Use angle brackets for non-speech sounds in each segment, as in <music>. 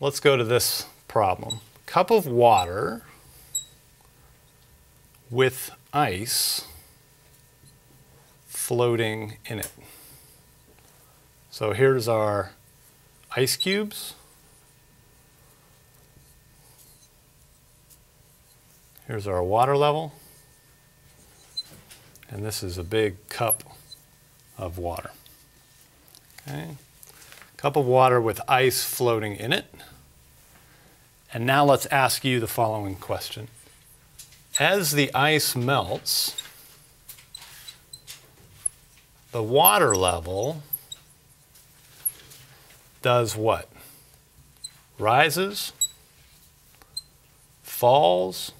let's go to this problem. Cup of water with ice floating in it. So here's our ice cubes. Here's our water level. And this is a big cup of water. Okay. Cup of water with ice floating in it. And now let's ask you the following question. As the ice melts, the water level does what? Rises, falls,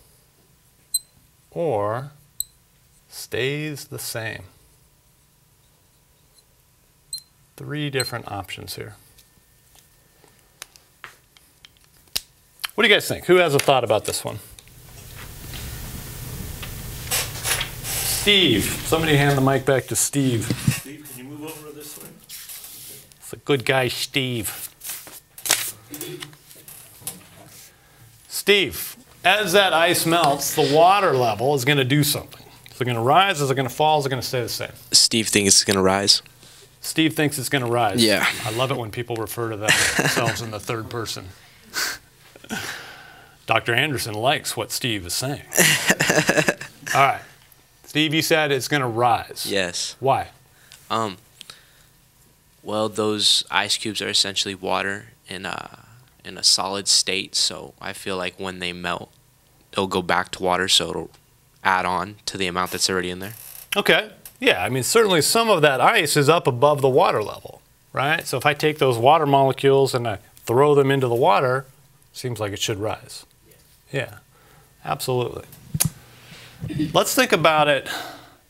or stays the same. Three different options here. What do you guys think? Who has a thought about this one? Steve. Somebody hand the mic back to Steve. Steve, can you move over this way? It's a good guy, Steve. Steve, as that ice melts, the water level is going to do something. Is it going to rise? Is it going to fall? Is it going to stay the same? Steve thinks it's gonna rise. Steve thinks it's going to rise. Yeah. I love it when people refer to themselves in the third person. Dr. Anderson likes what Steve is saying. <laughs> All right. Steve, you said it's going to rise. Yes. Why? Um. Well, those ice cubes are essentially water in a in a solid state, so I feel like when they melt, it'll go back to water, so it'll add on to the amount that's already in there. Okay. Yeah, I mean, certainly some of that ice is up above the water level, right? So if I take those water molecules and I throw them into the water, seems like it should rise. Yeah, absolutely. Let's think about it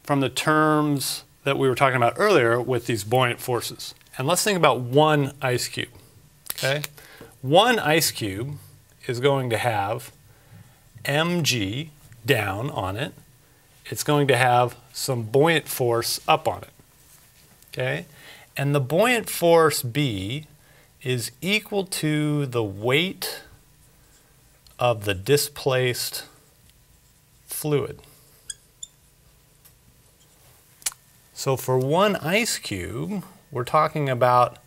from the terms that we were talking about earlier with these buoyant forces. And let's think about one ice cube, okay? One ice cube is going to have mg down on it. It's going to have some buoyant force up on it, okay? And the buoyant force B is equal to the weight of the displaced fluid. So for one ice cube, we're talking about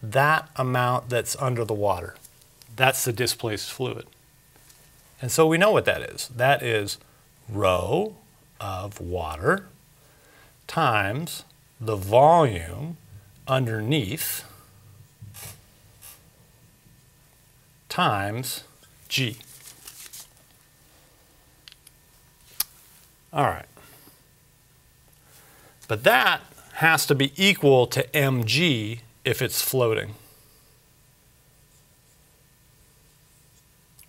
that amount that's under the water. That's the displaced fluid. And so we know what that is. That is rho of water times the volume underneath times g. All right. But that has to be equal to mg if it's floating.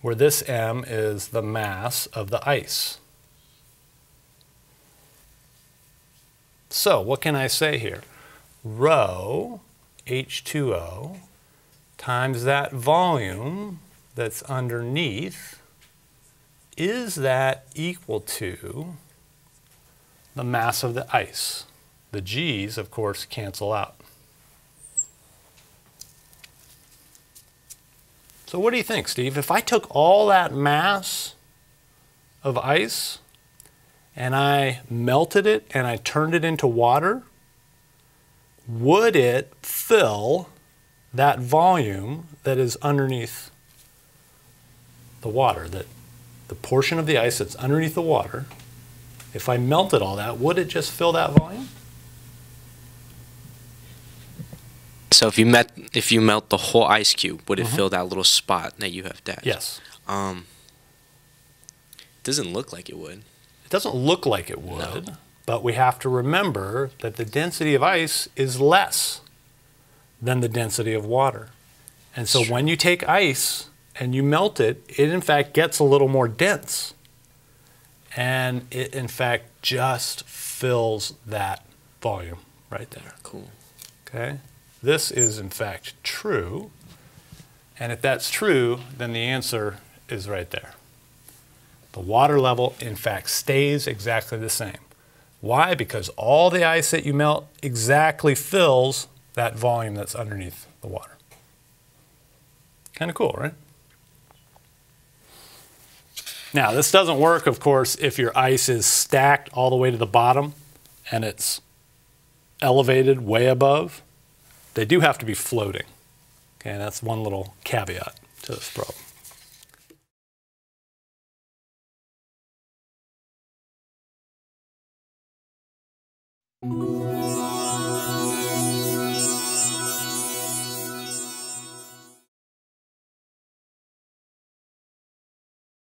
Where this m is the mass of the ice. So what can I say here? Rho H2O times that volume that's underneath, is that equal to the mass of the ice? The g's, of course, cancel out. So what do you think, Steve? If I took all that mass of ice and I melted it and I turned it into water, would it fill that volume that is underneath the water, that the portion of the ice that's underneath the water, if I melted all that, would it just fill that volume? So if you met if you melt the whole ice cube, would it fill that little spot that you have dashed? Yes. Um. Doesn't look like it would. It doesn't look like it would, but we have to remember that the density of ice is less than the density of water. And so when you take ice and you melt it, it in fact gets a little more dense. And it in fact just fills that volume right there. Cool. Okay? This is in fact true. And if that's true, then the answer is right there. The water level, in fact, stays exactly the same. Why? Because all the ice that you melt exactly fills that volume that's underneath the water. Kind of cool, right? Now, this doesn't work, of course, if your ice is stacked all the way to the bottom and it's elevated way above. They do have to be floating. Okay, that's one little caveat to this problem. Música